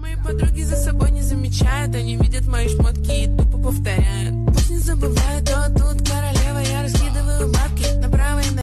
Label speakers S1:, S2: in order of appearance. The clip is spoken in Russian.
S1: Мои подруги за собой не замечают, они видят мои шмотки и тупо повторяют. Пусть не забывают.